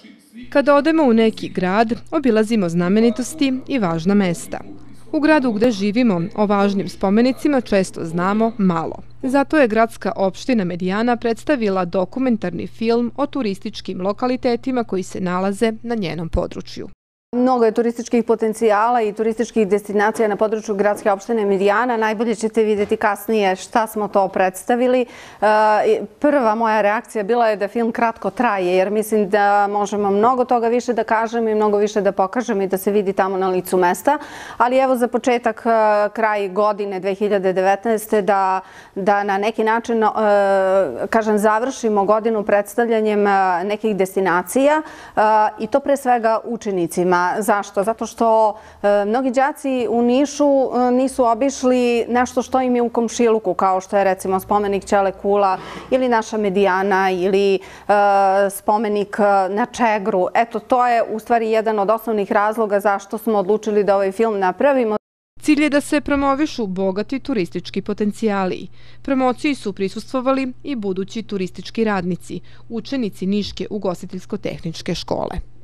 Znači, Kada odemo u neki grad, obilazimo znamenitosti i važna mesta. U gradu gde živimo o važnim spomenicima često znamo malo. Zato je gradska opština Medijana predstavila dokumentarni film o turističkim lokalitetima koji se nalaze na njenom području. Mnogo je turističkih potencijala i turističkih destinacija na području gradske opštine Midijana. Najbolje ćete vidjeti kasnije šta smo to predstavili. E, prva moja reakcija bila je da film kratko traje, jer mislim da možemo mnogo toga više da kažem i mnogo više da pokažem i da se vidi tamo na licu mesta. Ali evo za početak e, kraj godine 2019. da, da na neki način e, kažem, završimo godinu predstavljanjem nekih destinacija i to pre svega učenicima. Zašto? Zato što e, mnogi džaci u Nišu e, nisu obišli nešto što im je u komšiluku, kao što je recimo spomenik Čele Kula ili naša Medijana ili e, spomenik e, na Čegru. Eto, to je u stvari jedan od osnovnih razloga zašto smo odlučili da ovaj film napravimo. Cilj je da se promovišu bogati turistički potencijali. Promociji su prisustvovali i budući turistički radnici, učenici Niške ugostiteljsko-tehničke škole.